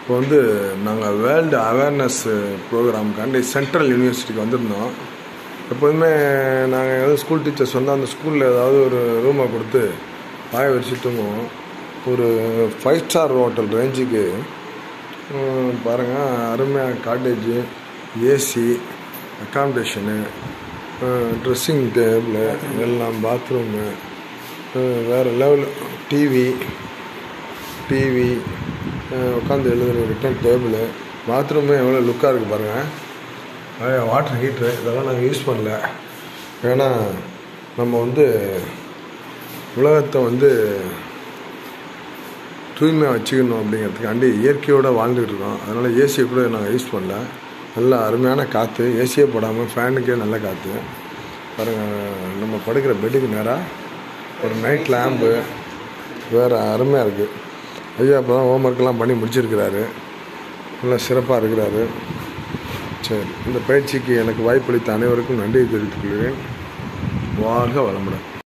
இப்போ வந்து நாங்கள் வேர்ல்டு அவேர்னஸ் ப்ரோக்ராமுக்காண்டி சென்ட்ரல் யூனிவர்சிட்டிக்கு வந்திருந்தோம். எப்போதுமே நாங்கள் ஏதாவது ஸ்கூல் டீச்சர்ஸ் வந்தால் அந்த ஸ்கூலில் ஏதாவது ஒரு ரூமை கொடுத்து வாய வச்சு தூங்குவோம். ஒரு ஃபைவ் ஸ்டார் ஹோட்டல் ரேஞ்சுக்கு பாருங்கள் அருமையாக cottage AC accommodation dressing table எல்லாம் பாத்ரூமு வேறு லெவல் டிவி டிவி உட்காந்து எழுதுகிற ரிட்டன் டேபிள் பாத்ரூமே எவ்வளோ லுக்காக இருக்குது பாருங்கள் நிறையா வாட்டர் ஹீட்ரு இதெல்லாம் நாங்கள் யூஸ் பண்ணல. ஏன்னா நம்ம வந்து உலகத்தை வந்து தூய்மையாக வச்சுக்கணும் அப்படிங்கிறதுக்காண்டி இயற்கையோடு வாழ்ந்துகிட்டு இருக்கோம். அதனால் ஏசியை கூட நாங்கள் யூஸ் பண்ணல. நல்ல அருமையான காற்று ஏசியே போடாமல் ஃபேனுக்கே நல்ல காற்று பாருங்கள் நம்ம படுக்கிற பெட்டுக்கு நேராக ஒரு நைட் லேம்பு வேறு அருமையாக இருக்குது ஐயா இப்போ தான் ஹோம்ஒர்க்லாம் பண்ணி முடிச்சிருக்கிறாரு. நல்லா சிறப்பாக இருக்கிறாரு. சரி இந்த பயிற்சிக்கு எனக்கு வாய்ப்பளித்த அனைவருக்கும் நன்றி தெரிவித்துக் கொள்கிறேன். வாழ்க வளமுடன்.